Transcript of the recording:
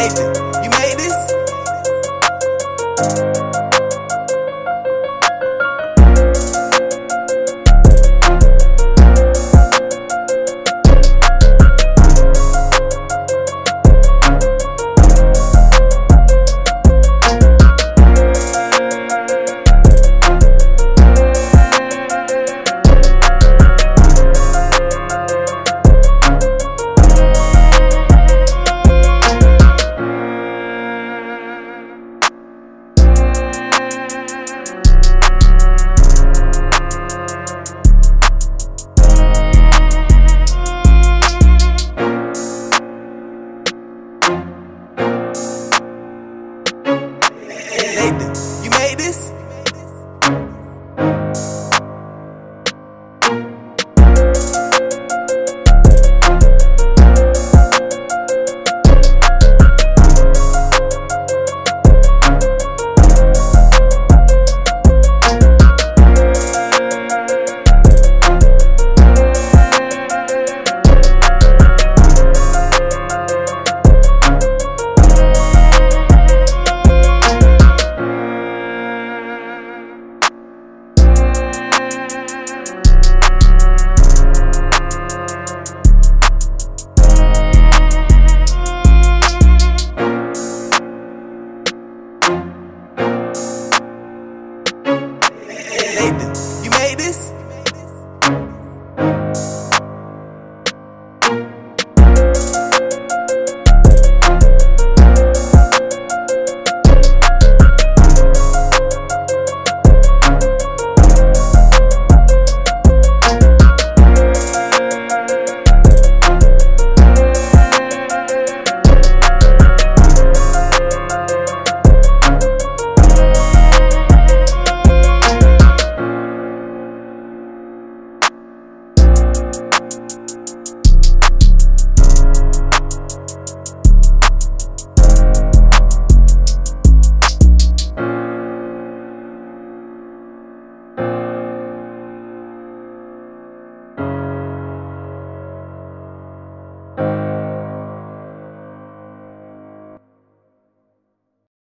You made this? baby. Nathan.